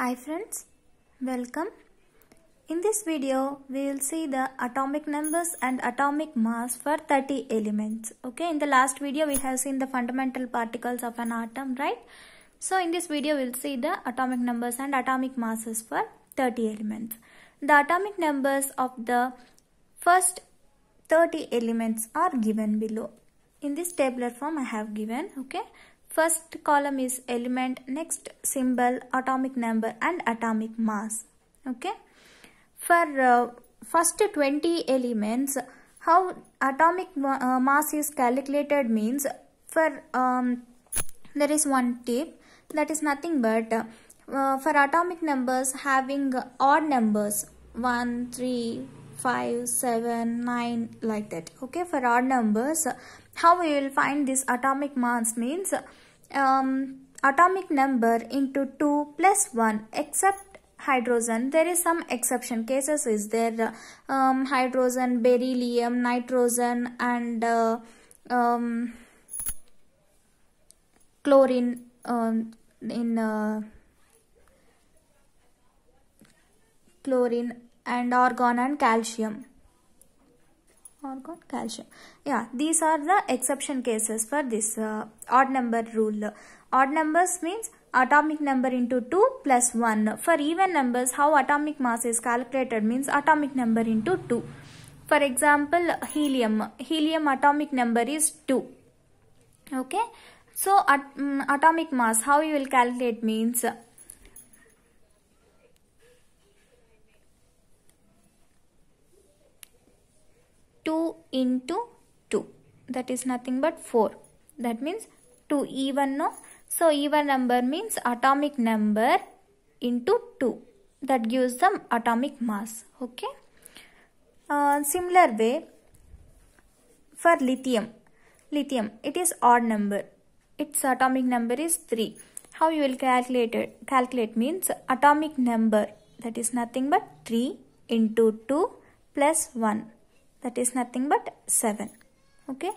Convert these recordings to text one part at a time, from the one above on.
Hi friends, welcome. In this video, we will see the atomic numbers and atomic mass for 30 elements. Okay, in the last video, we have seen the fundamental particles of an atom, right? So in this video, we'll see the atomic numbers and atomic masses for 30 elements. The atomic numbers of the first 30 elements are given below. In this tabular form, I have given, okay. First column is element, next symbol, atomic number and atomic mass. Okay. For uh, first 20 elements, how atomic uh, mass is calculated means for um, there is one tip that is nothing but uh, for atomic numbers having odd numbers 1, 3, 5, 7, 9 like that. Okay. For odd numbers, how we will find this atomic mass means um, atomic number into 2 plus 1 except hydrogen. There is some exception cases is there? Um, hydrogen beryllium nitrogen and uh, um, chlorine um, in uh, chlorine and argon and calcium argon calcium. Yeah these are the exception cases for this uh, odd number rule. Odd numbers means atomic number into 2 plus 1 for even numbers how atomic mass is calculated means atomic number into 2 for example helium. Helium atomic number is 2 okay? So at, um, atomic mass how you will calculate means two into two. That is nothing but four. That means two even no? So even number means atomic number into two. That gives the atomic mass okay? Uh, similar way for lithium. Lithium it is odd number. Its atomic number is 3 how you will calculate it? Calculate means atomic number. That is nothing but 3 into 2 plus 1 that is nothing but 7 okay?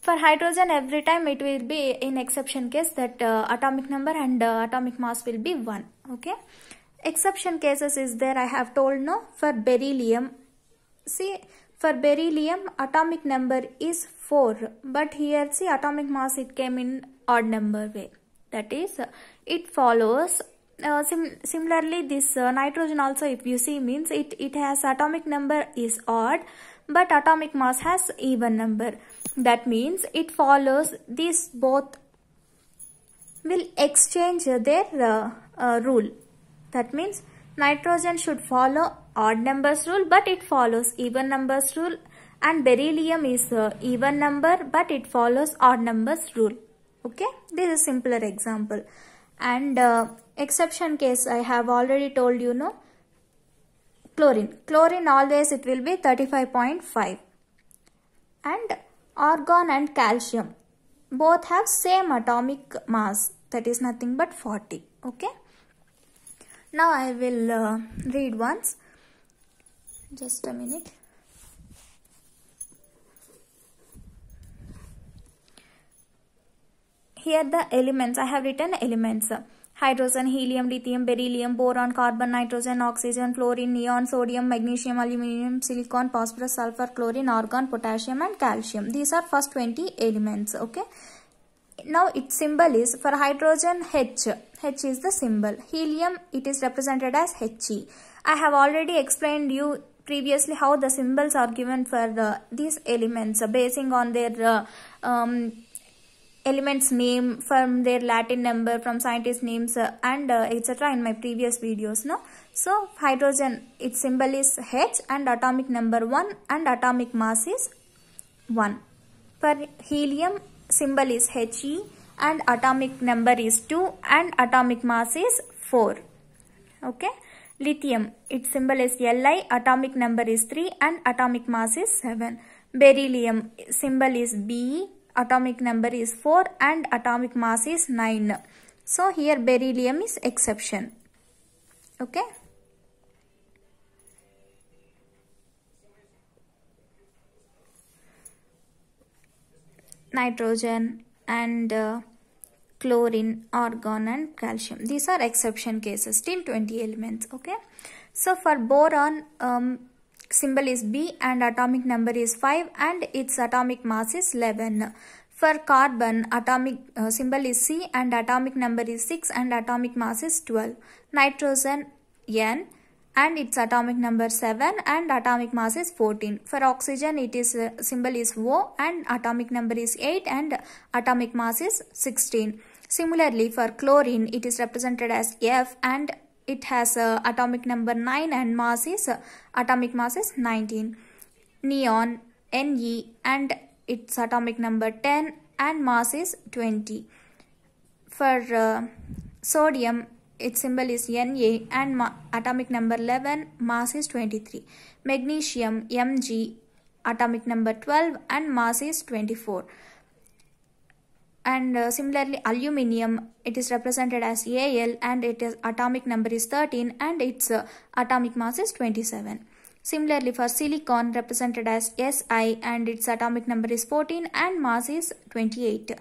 For hydrogen every time it will be in exception case that uh, atomic number and uh, atomic mass will be 1 okay? Exception cases is there i have told no? For beryllium. See for beryllium atomic number is 4 but here see atomic mass it came in odd number way. That is it follows uh, sim similarly this uh, nitrogen also if you see means it it has atomic number is odd but atomic mass has even number. That means it follows these both will exchange their uh, uh, rule. That means nitrogen should follow odd numbers rule but it follows even numbers rule. And beryllium is uh, even number but it follows odd numbers rule. Okay? This is simpler example. And uh, exception case i have already told you no chlorine. Chlorine always it will be 35.5 and argon and calcium. Both have same atomic mass. That is nothing but 40 okay? Now i will uh, read once. Just a minute. Here the elements. I have written elements hydrogen helium lithium beryllium boron carbon nitrogen oxygen fluorine neon sodium magnesium aluminum silicon phosphorus sulfur chlorine argon potassium and calcium. These are first 20 elements okay? Now its symbol is for hydrogen h. H is the symbol. Helium it is represented as he i have already explained you previously how the symbols are given for uh, these elements uh, basing on their uh, um, elements name from their latin number from scientist names uh, and uh, etc in my previous videos no? So hydrogen its symbol is h and atomic number 1 and atomic mass is 1 for helium symbol is he and atomic number is 2 and atomic mass is 4 okay? Lithium its symbol is li atomic number is 3 and atomic mass is 7 beryllium symbol is be atomic number is 4 and atomic mass is 9 so here beryllium is exception okay nitrogen and uh, chlorine, argon and calcium. These are exception cases till 20 elements. Okay. So for boron, um, symbol is B and atomic number is 5 and its atomic mass is 11. For carbon, atomic uh, symbol is C and atomic number is 6 and atomic mass is 12. Nitrogen N and its atomic number 7 and atomic mass is 14. For oxygen, it is uh, symbol is O and atomic number is 8 and atomic mass is 16. Similarly, for chlorine, it is represented as F and it has uh, atomic number 9 and mass is uh, atomic mass is 19. Neon Ne and its atomic number 10 and mass is 20. For uh, sodium, its symbol is Na and atomic number 11, mass is 23. Magnesium, Mg, atomic number 12 and mass is 24. And uh, similarly, aluminium, it is represented as Al and its atomic number is 13 and its uh, atomic mass is 27. Similarly, for silicon represented as Si and its atomic number is 14 and mass is 28.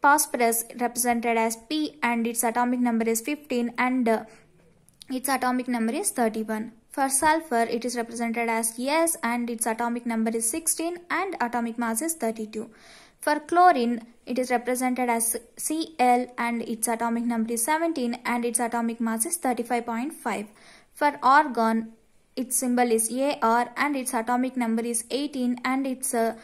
Phosphorus represented as P and its atomic number is 15 and uh, its atomic number is 31. For sulfur, it is represented as S and its atomic number is 16 and atomic mass is 32. For chlorine, it is represented as Cl and its atomic number is 17 and its atomic mass is 35.5. For argon, its symbol is Ar and its atomic number is 18 and its uh,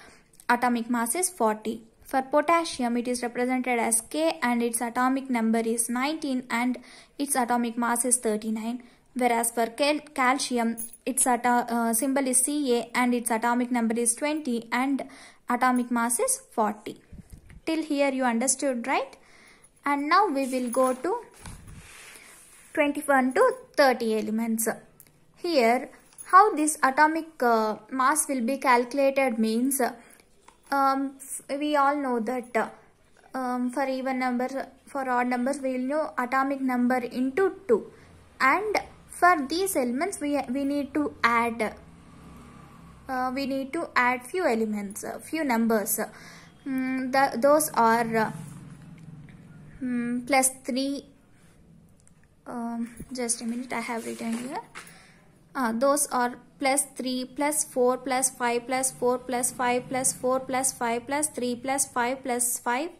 atomic mass is 40. For potassium, it is represented as K and its atomic number is 19 and its atomic mass is 39. Whereas for cal calcium, its uh, symbol is Ca and its atomic number is 20 and atomic mass is 40. Till here you understood, right? And now we will go to 21 to 30 elements. Here, how this atomic uh, mass will be calculated means, um, we all know that um, for even numbers, for odd numbers, we will know atomic number into 2. And for these elements, we, we need to add, uh, we need to add few elements, few numbers. Mm, the, those are mm, plus 3, um, just a minute, I have written here. Uh, those are plus 3 plus 4 plus 5 plus 4 plus 5 plus 4 plus 5 plus 3 plus 5 plus 5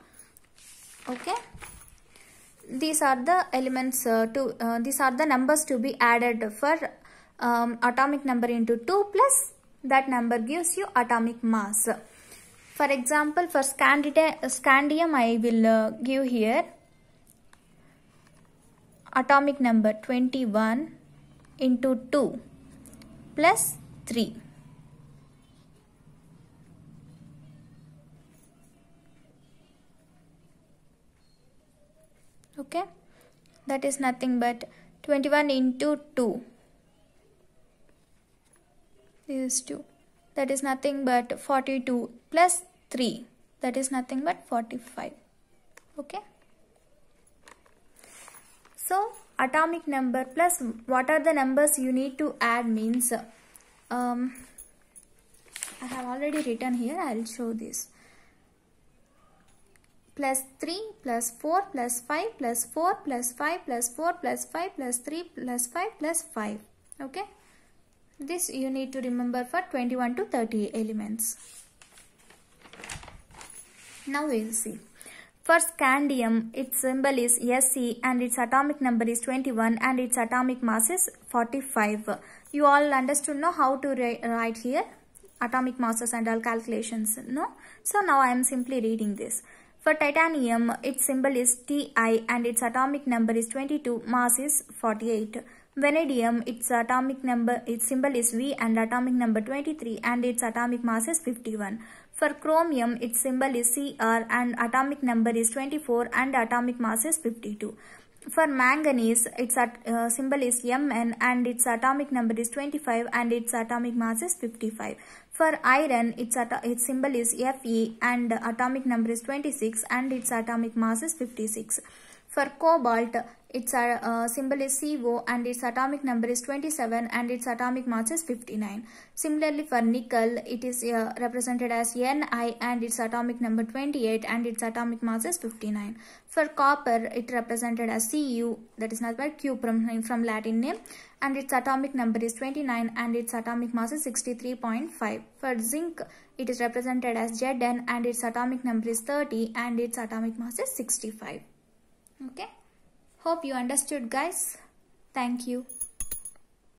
okay? These are the elements uh, to uh, these are the numbers to be added for um, atomic number into 2 plus that number gives you atomic mass. For example for scandium i will uh, give here atomic number 21 into 2 plus 3. Okay, that is nothing but 21 into 2 is 2 that is nothing but 42 plus 3 that is nothing but 45 okay? So atomic number plus what are the numbers you need to add means um, I have already written here. I will show this. Plus 3 plus 4 plus 5 plus 4 plus 5 plus 4 plus 5 plus 3 plus 5 plus 5 okay this you need to remember for 21 to 30 elements now we will see for scandium, its symbol is Sc and its atomic number is 21 and its atomic mass is 45. You all understood now how to write here atomic masses and all calculations, no? So now I am simply reading this. For titanium, its symbol is Ti and its atomic number is 22, mass is 48. Vanadium, its atomic number, its symbol is V and atomic number 23 and its atomic mass is 51. For chromium, its symbol is Cr and atomic number is 24 and atomic mass is 52. For manganese, its uh, symbol is Mn and its atomic number is 25 and its atomic mass is 55. For iron, its, its symbol is Fe and atomic number is 26 and its atomic mass is 56. For cobalt, its uh, symbol is CO and its atomic number is 27 and its atomic mass is 59. Similarly for nickel, it is uh, represented as Ni and its atomic number 28 and its atomic mass is 59. For copper, it represented as Cu, that is not by Q from, from Latin name and its atomic number is 29 and its atomic mass is 63.5. For zinc, it is represented as Zn and its atomic number is 30 and its atomic mass is 65. Okay. Hope you understood guys. Thank you.